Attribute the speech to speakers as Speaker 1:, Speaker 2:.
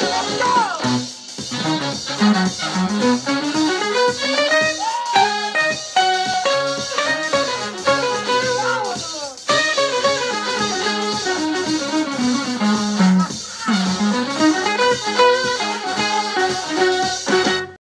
Speaker 1: Let's go!